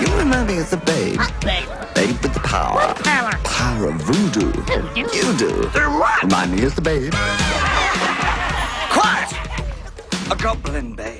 with the babe. Babe with the power. Power. Power of voodoo. Voodoo? You do. Do what? Remind me is the babe. Quiet! A goblin, babe.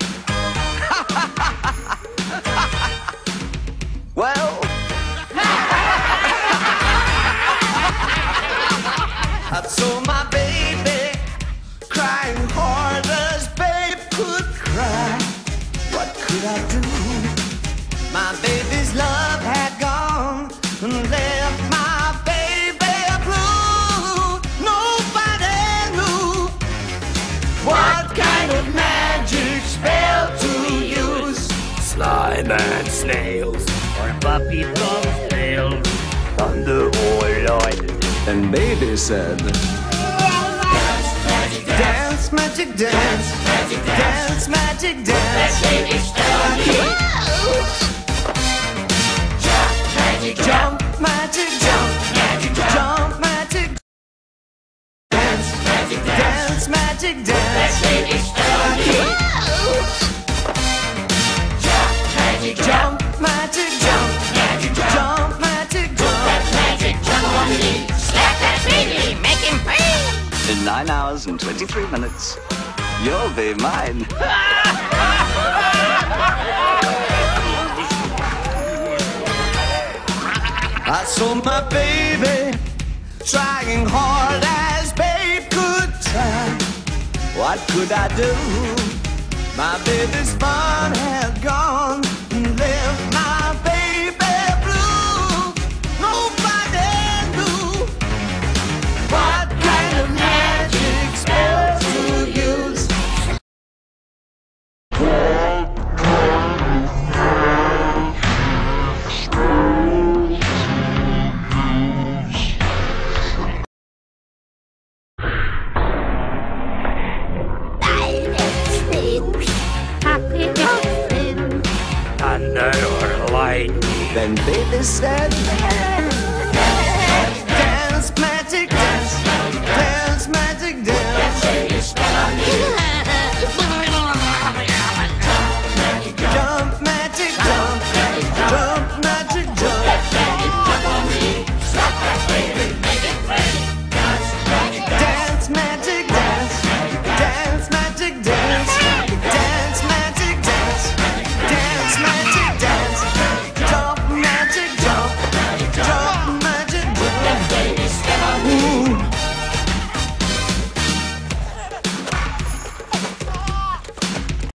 Slime and snails, or puppy dog snails, thunder or light. And baby said, Dance, magic dance, magic, dance, dance, magic dance. That baby stuck magic jump, magic jump, magic, jump, jump magic dance, magic, dance, magic dance. And 23 minutes, you'll be mine. I saw my baby trying hard as babe could try. What could I do? My baby's fun had Happy dancing. Thunder or lightning. Then baby said, dance magic.